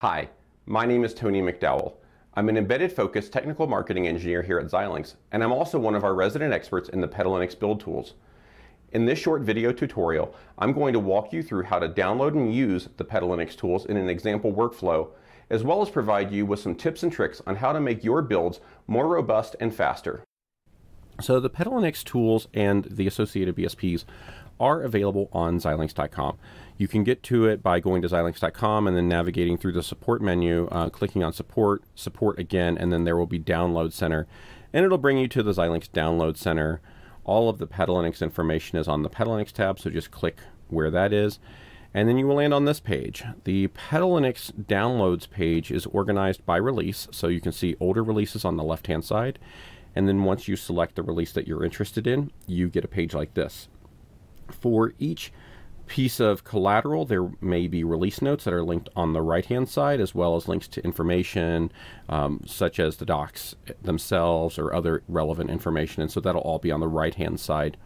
Hi, my name is Tony McDowell. I'm an embedded focused technical marketing engineer here at Xilinx, and I'm also one of our resident experts in the PetaLinux build tools. In this short video tutorial, I'm going to walk you through how to download and use the PetaLinux tools in an example workflow, as well as provide you with some tips and tricks on how to make your builds more robust and faster. So the PetaLinux tools and the associated BSPs are available on Xilinx.com. You can get to it by going to Xilinx.com and then navigating through the support menu, uh, clicking on support, support again, and then there will be download center. And it'll bring you to the Xilinx download center. All of the PetaLinux information is on the PetaLinux tab, so just click where that is. And then you will land on this page. The PetaLinux downloads page is organized by release, so you can see older releases on the left-hand side. And then once you select the release that you're interested in, you get a page like this. For each piece of collateral, there may be release notes that are linked on the right hand side, as well as links to information um, such as the docs themselves or other relevant information. And so that'll all be on the right hand side.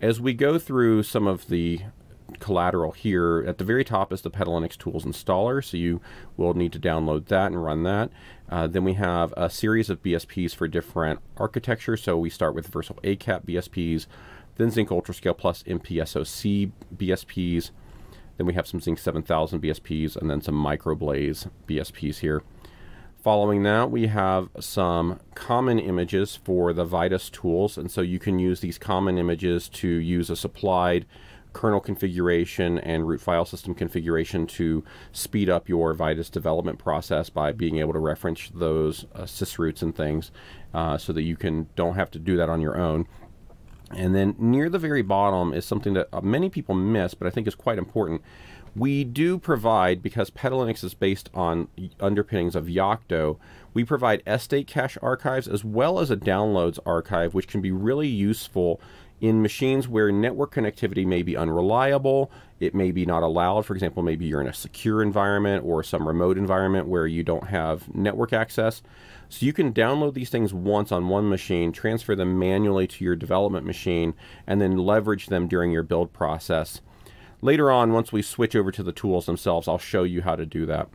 As we go through some of the collateral here, at the very top is the PetaLinux Tools installer, so you will need to download that and run that. Uh, then we have a series of BSPs for different architectures. So we start with Versal ACAP BSPs, then Zynq UltraScale Plus MPSoC BSPs. Then we have some Zynq 7000 BSPs and then some Microblaze BSPs here. Following that, we have some common images for the Vitis tools, and so you can use these common images to use a supplied kernel configuration and root file system configuration to speed up your Vitis development process by being able to reference those uh, sysroots and things uh, so that you can don't have to do that on your own. And then near the very bottom is something that uh, many people miss, but I think is quite important. We do provide, because PetaLinux is based on underpinnings of Yocto, we provide sstate cache archives as well as a downloads archive, which can be really useful in machines where network connectivity may be unreliable, it may be not allowed. For example, maybe you're in a secure environment or some remote environment where you don't have network access. So you can download these things once on one machine, transfer them manually to your development machine, and then leverage them during your build process. Later on, once we switch over to the tools themselves, I'll show you how to do that.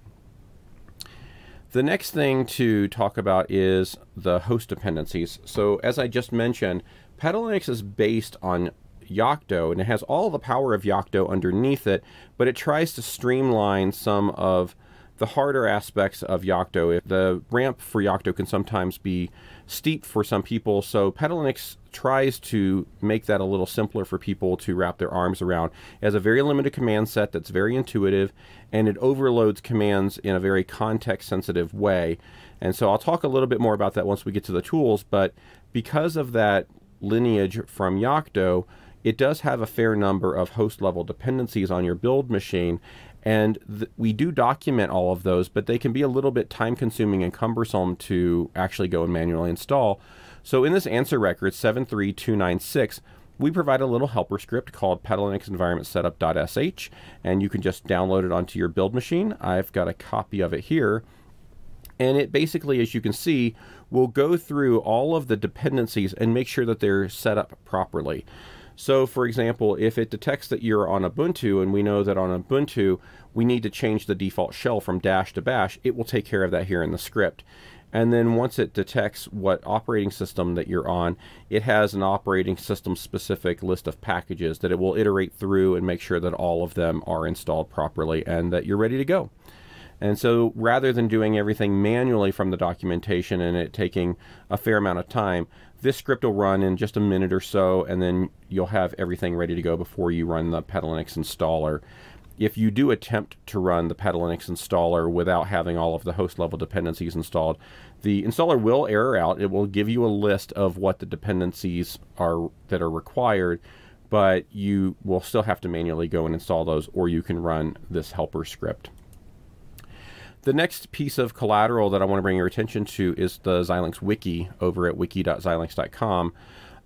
The next thing to talk about is the host dependencies. So as I just mentioned, PetaLinux is based on Yocto, and it has all the power of Yocto underneath it, but it tries to streamline some of the harder aspects of Yocto. The ramp for Yocto can sometimes be steep for some people, so PetaLinux tries to make that a little simpler for people to wrap their arms around. It has a very limited command set that's very intuitive, and it overloads commands in a very context-sensitive way. And so I'll talk a little bit more about that once we get to the tools, but because of that lineage from Yocto, it does have a fair number of host level dependencies on your build machine. And we do document all of those, but they can be a little bit time consuming and cumbersome to actually go and manually install. So in this answer record 73296, we provide a little helper script called PetaLinux environment setup.sh, and you can just download it onto your build machine. I've got a copy of it here. And it basically, as you can see, will go through all of the dependencies and make sure that they're set up properly. So, for example, if it detects that you're on Ubuntu, and we know that on Ubuntu we need to change the default shell from dash to bash, it will take care of that here in the script. And then once it detects what operating system that you're on, it has an operating system specific list of packages that it will iterate through and make sure that all of them are installed properly and that you're ready to go. And so rather than doing everything manually from the documentation and it taking a fair amount of time, this script will run in just a minute or so and then you'll have everything ready to go before you run the PetaLinux installer. If you do attempt to run the PetaLinux installer without having all of the host level dependencies installed, the installer will error out. It will give you a list of what the dependencies are that are required, but you will still have to manually go and install those or you can run this helper script. The next piece of collateral that I want to bring your attention to is the Xilinx wiki over at wiki.xilinx.com.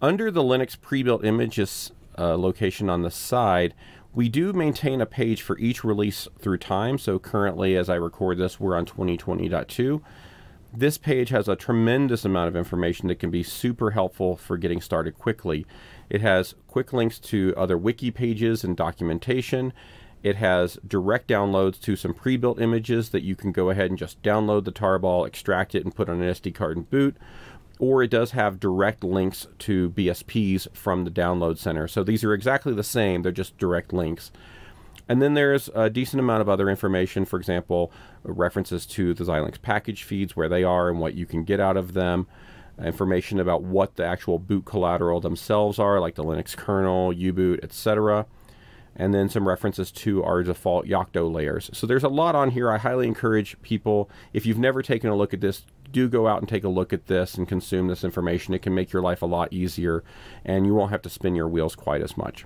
Under the Linux pre-built images uh, location on the side, we do maintain a page for each release through time. So currently, as I record this, we're on 2020.2. This page has a tremendous amount of information that can be super helpful for getting started quickly. It has quick links to other wiki pages and documentation. It has direct downloads to some pre-built images that you can go ahead and just download the tarball, extract it, and put on an SD card and boot. Or it does have direct links to BSPs from the download center. So these are exactly the same, they're just direct links. And then there's a decent amount of other information, for example, references to the Xilinx package feeds, where they are and what you can get out of them, information about what the actual boot collateral themselves are, like the Linux kernel, U-boot, etc and then some references to our default Yocto layers. So there's a lot on here. I highly encourage people, if you've never taken a look at this, do go out and take a look at this and consume this information. It can make your life a lot easier and you won't have to spin your wheels quite as much.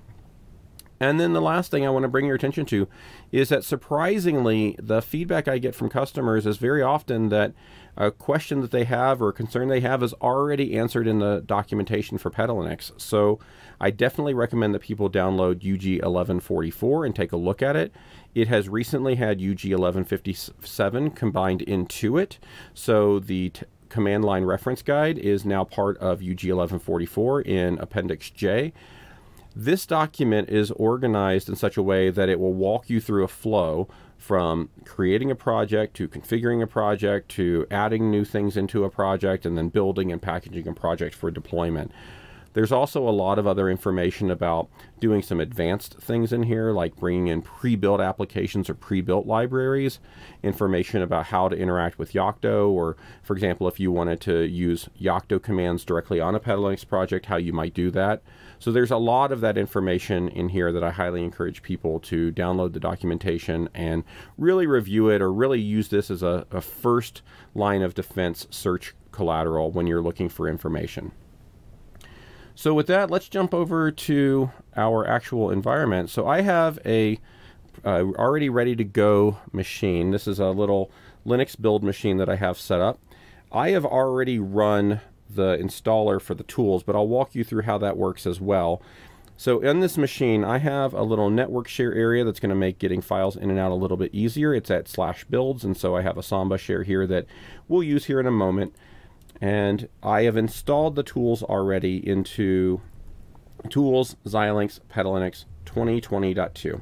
And then the last thing I want to bring your attention to is that surprisingly, the feedback I get from customers is very often that a question that they have or a concern they have is already answered in the documentation for PetaLinux. So I definitely recommend that people download UG 1144 and take a look at it. It has recently had UG 1157 combined into it. So the command line reference guide is now part of UG 1144 in Appendix J. This document is organized in such a way that it will walk you through a flow from creating a project to configuring a project to adding new things into a project and then building and packaging a project for deployment. There's also a lot of other information about doing some advanced things in here, like bringing in pre-built applications or pre-built libraries, information about how to interact with Yocto, or for example, if you wanted to use Yocto commands directly on a PetaLinux project, how you might do that. So there's a lot of that information in here that I highly encourage people to download the documentation and really review it or really use this as a, a first line of defense search collateral when you're looking for information. So with that, let's jump over to our actual environment. So I have a uh, already ready to go machine. This is a little Linux build machine that I have set up. I have already run the installer for the tools, but I'll walk you through how that works as well. So in this machine, I have a little network share area that's going to make getting files in and out a little bit easier. It's at slash builds, and so I have a Samba share here that we'll use here in a moment and I have installed the tools already into Tools Xilinx PetaLinux 2020.2.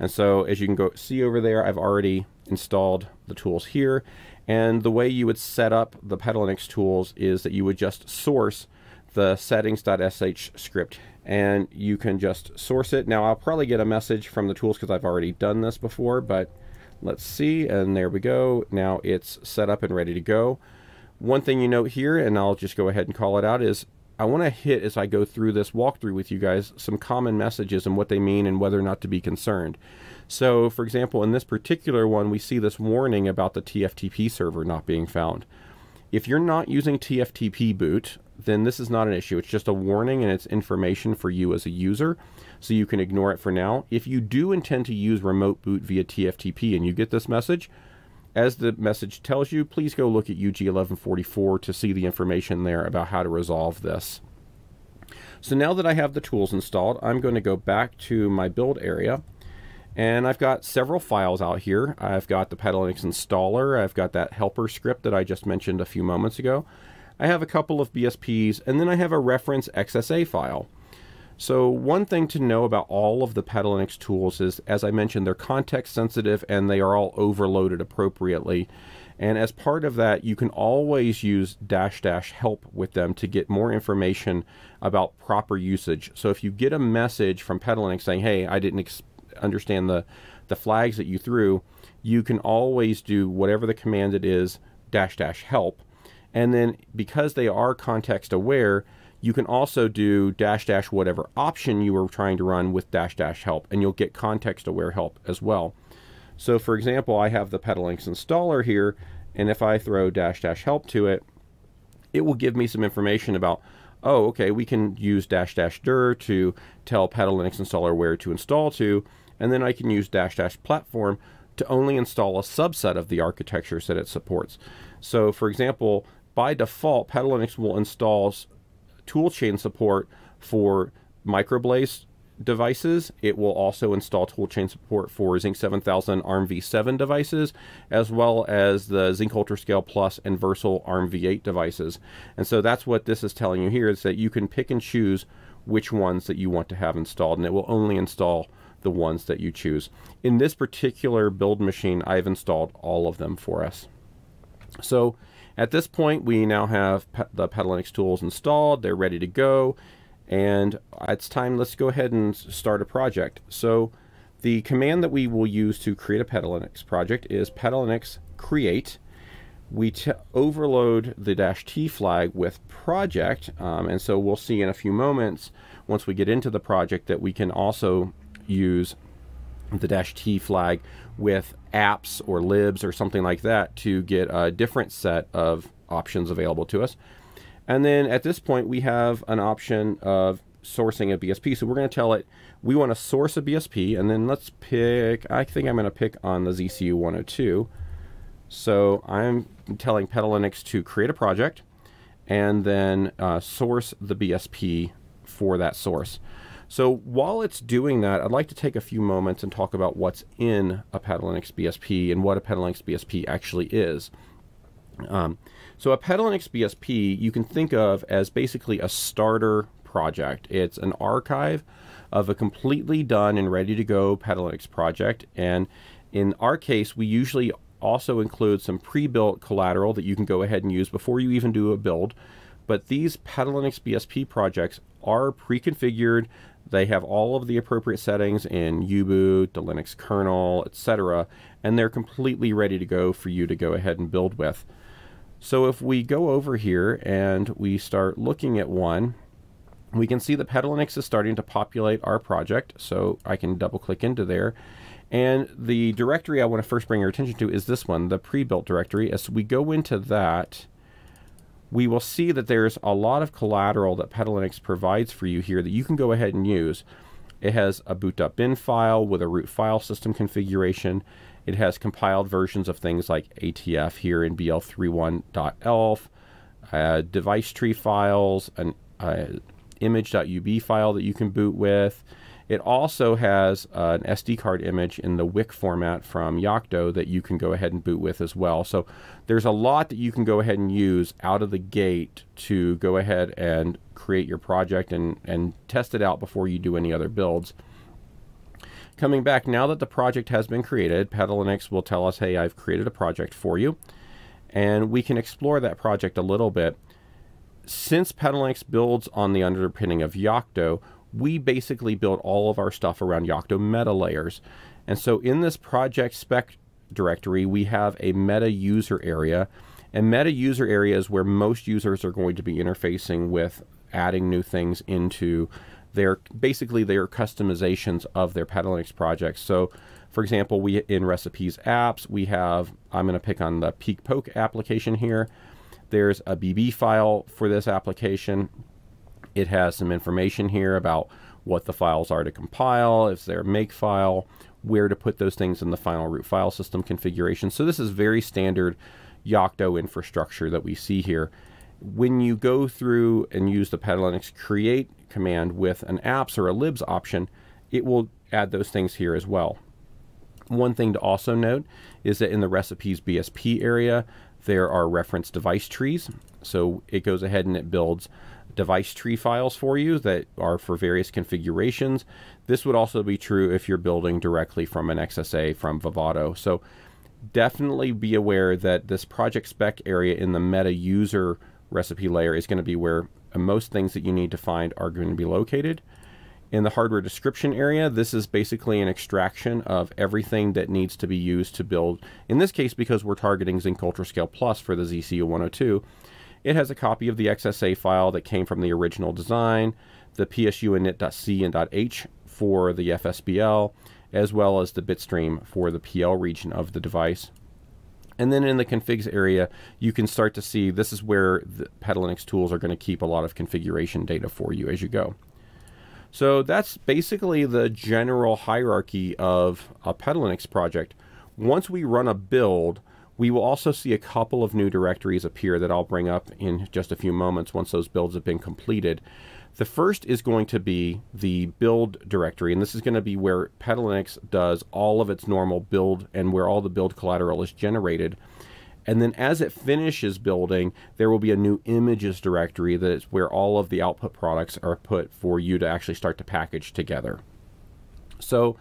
And so as you can go see over there, I've already installed the tools here. And the way you would set up the PetaLinux tools is that you would just source the settings.sh script and you can just source it. Now I'll probably get a message from the tools because I've already done this before, but let's see. And there we go. Now it's set up and ready to go. One thing you note here, and I'll just go ahead and call it out, is I want to hit as I go through this walkthrough with you guys some common messages and what they mean and whether or not to be concerned. So, for example, in this particular one, we see this warning about the TFTP server not being found. If you're not using TFTP boot, then this is not an issue. It's just a warning and it's information for you as a user, so you can ignore it for now. If you do intend to use remote boot via TFTP and you get this message, as the message tells you, please go look at UG 1144 to see the information there about how to resolve this. So now that I have the tools installed, I'm going to go back to my build area. And I've got several files out here. I've got the PetaLinux installer. I've got that helper script that I just mentioned a few moments ago. I have a couple of BSPs, and then I have a reference XSA file. So one thing to know about all of the PetaLinux tools is, as I mentioned, they're context sensitive and they are all overloaded appropriately. And as part of that, you can always use dash dash help with them to get more information about proper usage. So if you get a message from PetaLinux saying, hey, I didn't understand the, the flags that you threw, you can always do whatever the command it is, dash dash help. And then because they are context aware, you can also do dash dash whatever option you were trying to run with dash dash help, and you'll get context aware help as well. So for example, I have the PetaLinux installer here, and if I throw dash dash help to it, it will give me some information about, oh, okay, we can use dash dash dir to tell PetaLinux installer where to install to, and then I can use dash dash platform to only install a subset of the architectures that it supports. So for example, by default, PetaLinux will install toolchain support for microblaze devices. It will also install toolchain support for Zynq 7000 ARMv7 devices, as well as the Zynq UltraScale Plus and Versal ARMv8 devices. And so that's what this is telling you here is that you can pick and choose which ones that you want to have installed, and it will only install the ones that you choose. In this particular build machine, I've installed all of them for us. So at this point, we now have the Petalinux tools installed. They're ready to go. And it's time, let's go ahead and start a project. So the command that we will use to create a Petalinux project is Petalinux create. We overload the dash T flag with project. Um, and so we'll see in a few moments, once we get into the project, that we can also use the dash T flag with apps or libs or something like that to get a different set of options available to us. And then at this point, we have an option of sourcing a BSP. So we're going to tell it we want to source a BSP, and then let's pick, I think I'm going to pick on the ZCU 102. So I'm telling Petalinux to create a project and then uh, source the BSP for that source. So while it's doing that, I'd like to take a few moments and talk about what's in a Petalinux BSP and what a Petalinux BSP actually is. Um, so a Petalinux BSP you can think of as basically a starter project. It's an archive of a completely done and ready to go Petalinux project. And in our case, we usually also include some pre-built collateral that you can go ahead and use before you even do a build. But these Petalinux BSP projects are pre-configured. They have all of the appropriate settings in U-boot, the Linux kernel, etc., and they're completely ready to go for you to go ahead and build with. So if we go over here and we start looking at one, we can see that Petalinux is starting to populate our project. So I can double click into there. And the directory I want to first bring your attention to is this one, the pre-built directory. As we go into that, we will see that there's a lot of collateral that Petalinux provides for you here that you can go ahead and use. It has a boot bin file with a root file system configuration. It has compiled versions of things like ATF here in BL31.elf, uh, device tree files, an uh, image.ub file that you can boot with, it also has uh, an SD card image in the WIC format from Yocto that you can go ahead and boot with as well. So there's a lot that you can go ahead and use out of the gate to go ahead and create your project and, and test it out before you do any other builds. Coming back, now that the project has been created, Petalinux will tell us, hey, I've created a project for you. And we can explore that project a little bit. Since Petalinux builds on the underpinning of Yocto, we basically build all of our stuff around Yocto meta layers. And so in this project spec directory, we have a meta user area. And meta user area is where most users are going to be interfacing with adding new things into their basically their customizations of their Petalinux projects. So for example, we in recipes apps, we have, I'm going to pick on the Peek Poke application here. There's a BB file for this application. It has some information here about what the files are to compile, if they're a make file, where to put those things in the final root file system configuration. So this is very standard Yocto infrastructure that we see here. When you go through and use the Petalinux create command with an apps or a libs option, it will add those things here as well. One thing to also note is that in the recipes BSP area, there are reference device trees. So it goes ahead and it builds device tree files for you that are for various configurations. This would also be true if you're building directly from an XSA from Vivado. So definitely be aware that this project spec area in the meta user recipe layer is going to be where most things that you need to find are going to be located. In the hardware description area, this is basically an extraction of everything that needs to be used to build. In this case, because we're targeting Zynq UltraScale Plus for the ZCU 102, it has a copy of the XSA file that came from the original design, the PSU init.c and .h for the FSBL, as well as the bitstream for the PL region of the device. And then in the configs area, you can start to see this is where the Petalinux tools are going to keep a lot of configuration data for you as you go. So that's basically the general hierarchy of a Petalinux project. Once we run a build, we will also see a couple of new directories appear that I'll bring up in just a few moments once those builds have been completed. The first is going to be the build directory, and this is going to be where Petalinux does all of its normal build and where all the build collateral is generated. And then as it finishes building, there will be a new images directory that is where all of the output products are put for you to actually start to package together. So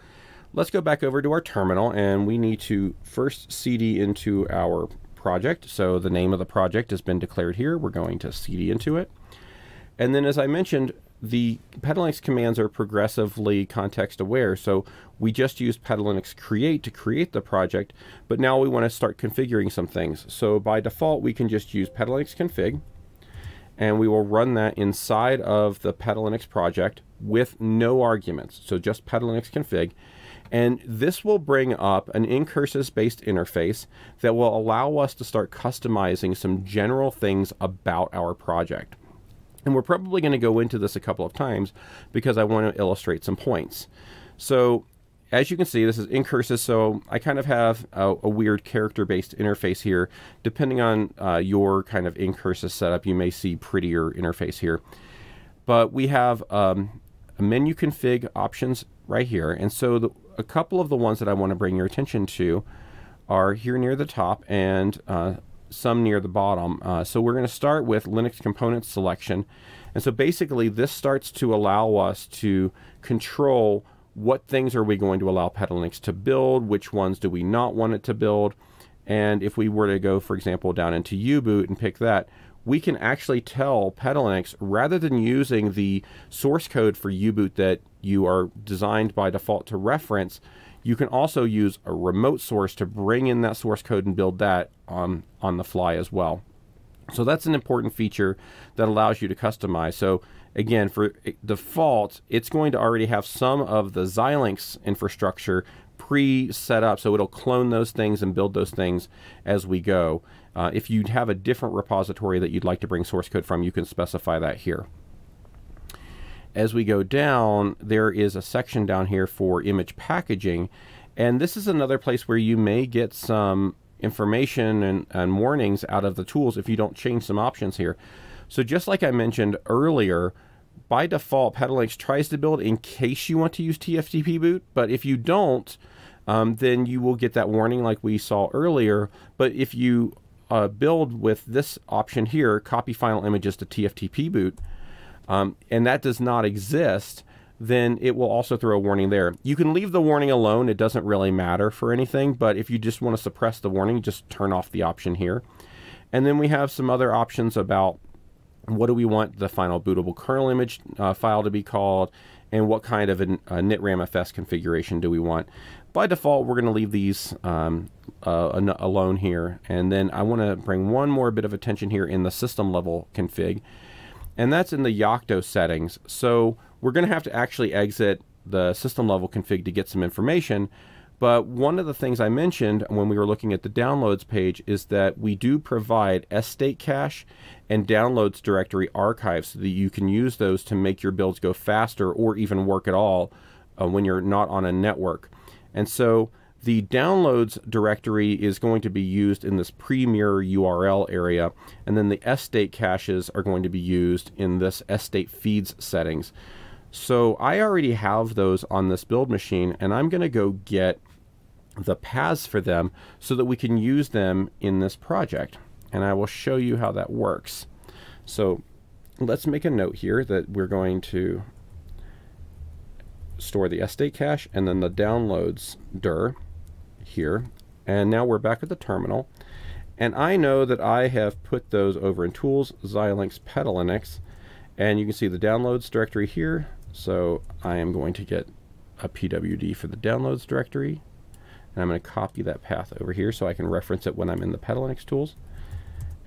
let's go back over to our terminal and we need to first cd into our project. So the name of the project has been declared here. We're going to cd into it. And then as I mentioned, the Petalinux commands are progressively context aware. So we just used Petalinux create to create the project, but now we want to start configuring some things. So by default, we can just use Petalinux config, and we will run that inside of the Petalinux project with no arguments. So just Petalinux config. And this will bring up an ncurses based interface that will allow us to start customizing some general things about our project. And we're probably going to go into this a couple of times because I want to illustrate some points. So as you can see, this is ncurses, so I kind of have a, a weird character-based interface here. Depending on uh, your kind of ncurses setup, you may see prettier interface here. But we have um, a menu config options right here. And so the, a couple of the ones that I want to bring your attention to are here near the top and uh, some near the bottom. Uh, so we're going to start with Linux component selection. And so basically this starts to allow us to control what things are we going to allow Petalinux to build, which ones do we not want it to build. And if we were to go, for example, down into U-boot and pick that, we can actually tell Petalinux, rather than using the source code for U-boot that you are designed by default to reference, you can also use a remote source to bring in that source code and build that on, on the fly as well. So that's an important feature that allows you to customize. So again, for default, it's going to already have some of the Xilinx infrastructure pre-set up, so it'll clone those things and build those things as we go. Uh, if you have a different repository that you'd like to bring source code from, you can specify that here. As we go down, there is a section down here for image packaging, and this is another place where you may get some information and, and warnings out of the tools if you don't change some options here. So just like I mentioned earlier, by default, Petalinux tries to build in case you want to use TFTP boot, but if you don't, um, then you will get that warning like we saw earlier. But if you uh, build with this option here, copy final images to TFTP boot, um, and that does not exist, then it will also throw a warning there. You can leave the warning alone. It doesn't really matter for anything, but if you just want to suppress the warning, just turn off the option here. And then we have some other options about what do we want the final bootable kernel image uh, file to be called, and what kind of a, a INITRAMFS configuration do we want. By default, we're going to leave these um, uh, alone here. And then I want to bring one more bit of attention here in the system level config and that's in the Yocto settings. So we're going to have to actually exit the system level config to get some information. But one of the things I mentioned when we were looking at the downloads page is that we do provide state cache and downloads directory archives so that you can use those to make your builds go faster or even work at all uh, when you're not on a network. And so the downloads directory is going to be used in this premirror URL area, and then the state caches are going to be used in this state feeds settings. So I already have those on this build machine, and I'm going to go get the paths for them so that we can use them in this project. And I will show you how that works. So let's make a note here that we're going to store the state cache and then the downloads dir here. And now we're back at the terminal. And I know that I have put those over in Tools, Xilinx, Petalinux. And you can see the downloads directory here. So I am going to get a PWD for the downloads directory. And I'm going to copy that path over here so I can reference it when I'm in the Petalinux tools.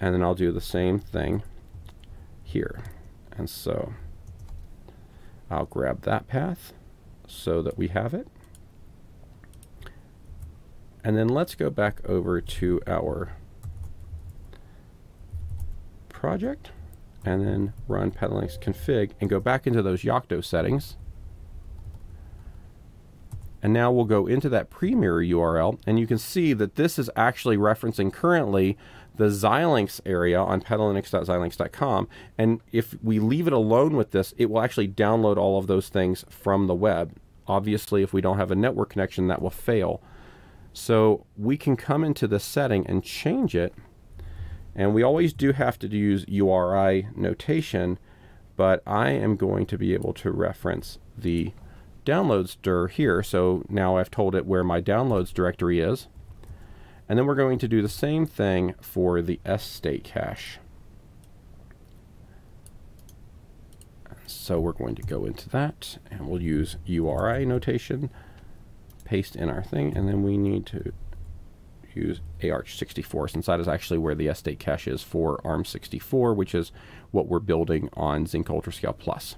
And then I'll do the same thing here. And so I'll grab that path so that we have it. And then let's go back over to our project and then run Petalinux config and go back into those Yocto settings. And now we'll go into that Premirror URL and you can see that this is actually referencing currently the Xilinx area on petalinux.xilinx.com. And if we leave it alone with this, it will actually download all of those things from the web. Obviously, if we don't have a network connection, that will fail. So we can come into the setting and change it. And we always do have to use URI notation, but I am going to be able to reference the downloads dir here. So now I've told it where my downloads directory is. And then we're going to do the same thing for the sstate cache. So we're going to go into that and we'll use URI notation, paste in our thing, and then we need to use AArch64 since that is actually where the state cache is for ARM64, which is what we're building on Zynq UltraScale Plus.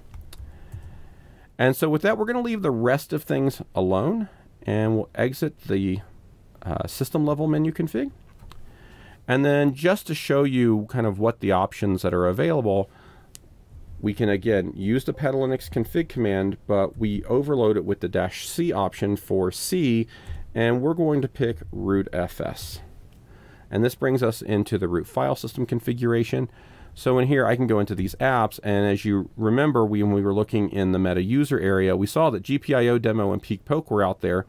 And so with that, we're going to leave the rest of things alone and we'll exit the uh, system level menu config. And then just to show you kind of what the options that are available, we can again use the petalinux config command, but we overload it with the dash C option for C, and we're going to pick root FS. And this brings us into the root file system configuration. So in here, I can go into these apps, and as you remember, we, when we were looking in the meta user area, we saw that GPIO demo and PeekPoke were out there.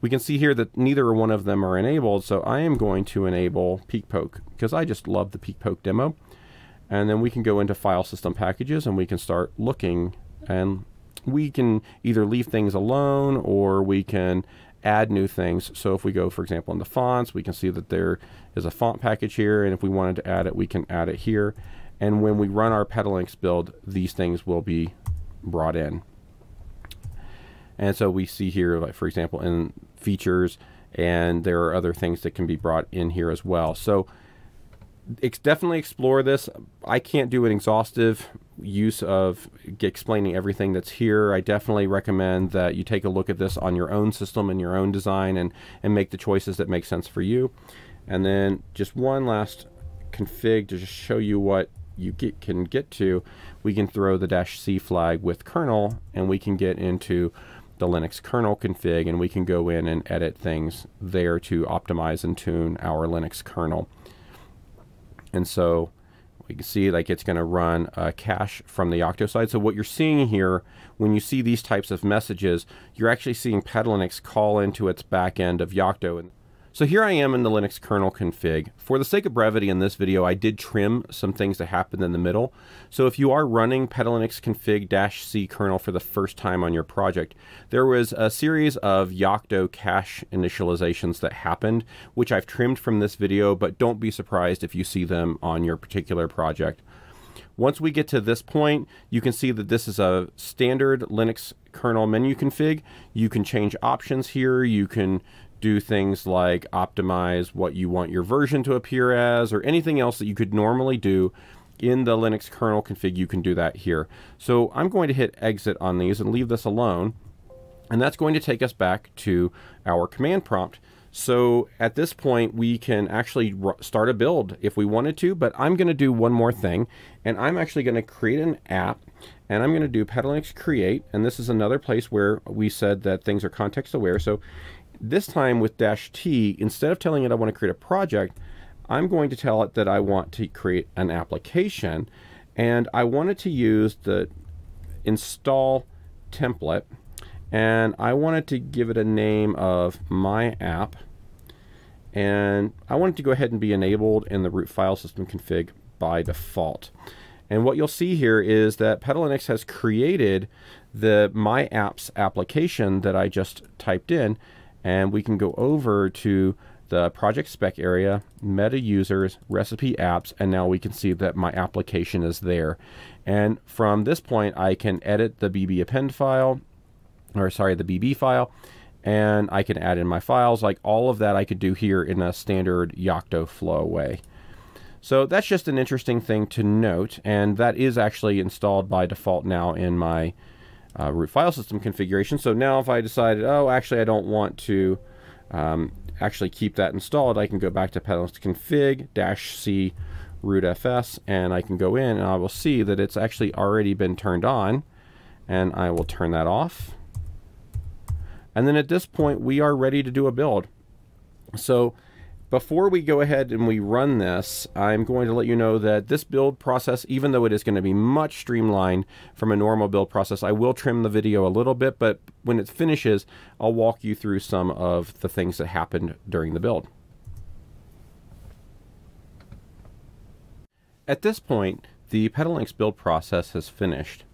We can see here that neither one of them are enabled, so I am going to enable PeekPoke because I just love the PeekPoke demo. And then we can go into file system packages and we can start looking and we can either leave things alone or we can add new things. So if we go, for example, into fonts, we can see that there is a font package here. And if we wanted to add it, we can add it here. And when we run our Petalinux build, these things will be brought in. And so we see here, like for example, in features, and there are other things that can be brought in here as well. So definitely explore this. I can't do an exhaustive use of explaining everything that's here. I definitely recommend that you take a look at this on your own system and your own design and, and make the choices that make sense for you. And then just one last config to just show you what you get, can get to. We can throw the dash C flag with kernel and we can get into the Linux kernel config and we can go in and edit things there to optimize and tune our Linux kernel. And so we can see like it's going to run a cache from the Yocto side. So what you're seeing here, when you see these types of messages, you're actually seeing Petalinux call into its back end of Yocto. So here I am in the Linux kernel config. For the sake of brevity in this video, I did trim some things that happened in the middle. So if you are running petalinux config-c kernel for the first time on your project, there was a series of Yocto cache initializations that happened, which I've trimmed from this video, but don't be surprised if you see them on your particular project. Once we get to this point, you can see that this is a standard Linux kernel menu config. You can change options here. You can do things like optimize what you want your version to appear as or anything else that you could normally do in the Linux kernel config, you can do that here. So I'm going to hit exit on these and leave this alone. And that's going to take us back to our command prompt. So at this point, we can actually start a build if we wanted to, but I'm going to do one more thing. And I'm actually going to create an app and I'm going to do petalinux create. And this is another place where we said that things are context aware. So this time with dash T, instead of telling it I want to create a project, I'm going to tell it that I want to create an application and I wanted to use the install template and I wanted to give it a name of my app and I wanted to go ahead and be enabled in the root file system config by default. And what you'll see here is that Petalinux has created the My Apps application that I just typed in and we can go over to the project spec area, meta users, recipe apps, and now we can see that my application is there. And from this point, I can edit the BB append file, or sorry, the BB file, and I can add in my files. Like all of that I could do here in a standard Yocto flow way. So that's just an interesting thing to note, and that is actually installed by default now in my uh, root file system configuration. So now if I decided, oh, actually I don't want to um, actually keep that installed, I can go back to Petalinux config dash C rootfs and I can go in and I will see that it's actually already been turned on and I will turn that off. And then at this point we are ready to do a build. So before we go ahead and we run this, I'm going to let you know that this build process, even though it is going to be much streamlined from a normal build process, I will trim the video a little bit, but when it finishes, I'll walk you through some of the things that happened during the build. At this point, the Petalinux build process has finished.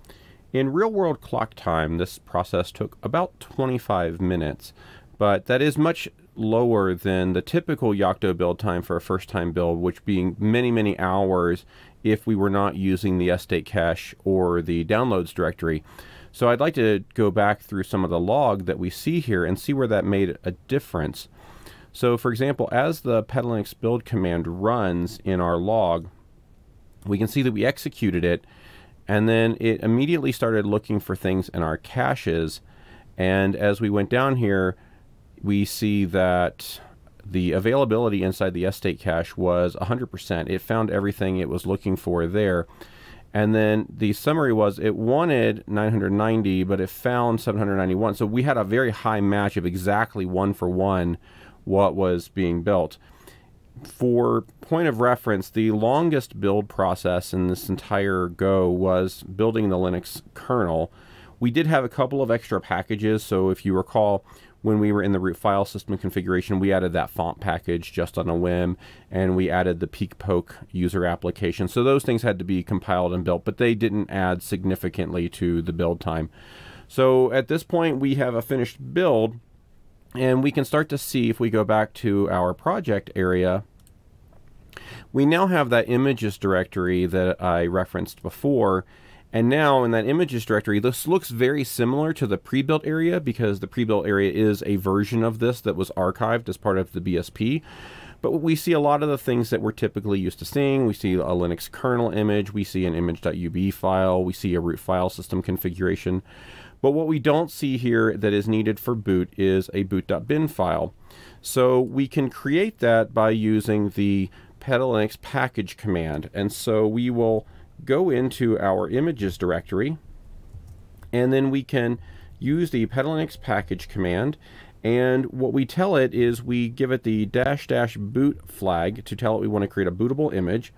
In real world clock time, this process took about 25 minutes, but that is much lower than the typical Yocto build time for a first time build, which being many, many hours if we were not using the state cache or the downloads directory. So I'd like to go back through some of the log that we see here and see where that made a difference. So for example, as the petalinux build command runs in our log, we can see that we executed it and then it immediately started looking for things in our caches. And as we went down here, we see that the availability inside the sstate cache was 100%. It found everything it was looking for there. And then the summary was it wanted 990, but it found 791. So we had a very high match of exactly one for one what was being built. For point of reference, the longest build process in this entire Go was building the Linux kernel. We did have a couple of extra packages, so if you recall, when we were in the root file system configuration, we added that font package just on a whim, and we added the peek poke user application. So those things had to be compiled and built, but they didn't add significantly to the build time. So at this point, we have a finished build, and we can start to see if we go back to our project area, we now have that images directory that I referenced before, and now in that images directory, this looks very similar to the pre-built area because the pre-built area is a version of this that was archived as part of the BSP. But we see a lot of the things that we're typically used to seeing. We see a Linux kernel image, we see an image.ub file, we see a root file system configuration. But what we don't see here that is needed for boot is a boot.bin file. So we can create that by using the petalinux package command. And so we will go into our images directory and then we can use the petalinux package command. And what we tell it is we give it the dash dash boot flag to tell it we want to create a bootable image.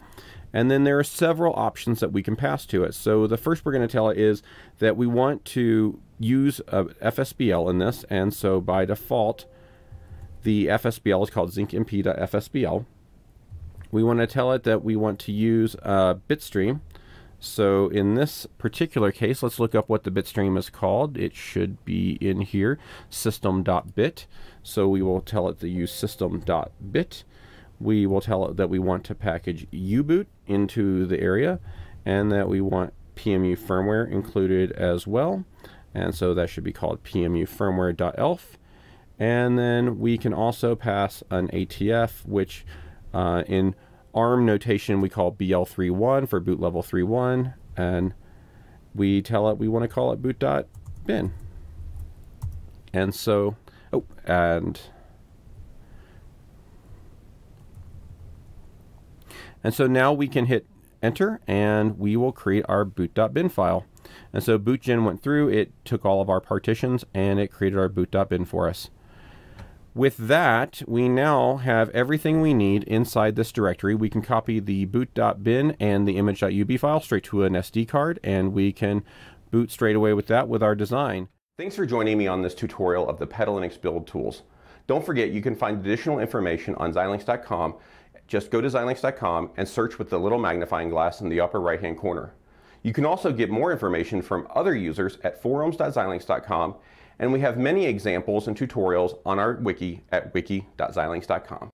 And then there are several options that we can pass to it. So the first we're going to tell it is that we want to use a FSBL in this. And so by default the FSBL is called zynqmp.fsbl we want to tell it that we want to use a bitstream so in this particular case, let's look up what the bitstream is called. It should be in here, system.bit. So we will tell it to use system.bit. We will tell it that we want to package U-boot into the area and that we want PMU firmware included as well. And so that should be called PMU firmware.elf. And then we can also pass an ATF, which uh, in ARM notation we call BL31 for boot level 31 and we tell it we want to call it boot.bin. And so, oh, and and so now we can hit enter and we will create our boot.bin file. And so bootgen went through, it took all of our partitions and it created our boot.bin for us. With that, we now have everything we need inside this directory. We can copy the boot.bin and the image.ub file straight to an SD card, and we can boot straight away with that with our design. Thanks for joining me on this tutorial of the Petalinux build tools. Don't forget you can find additional information on Xilinx.com. Just go to Xilinx.com and search with the little magnifying glass in the upper right hand corner. You can also get more information from other users at forums.xilinx.com and we have many examples and tutorials on our wiki at wiki.xilinx.com.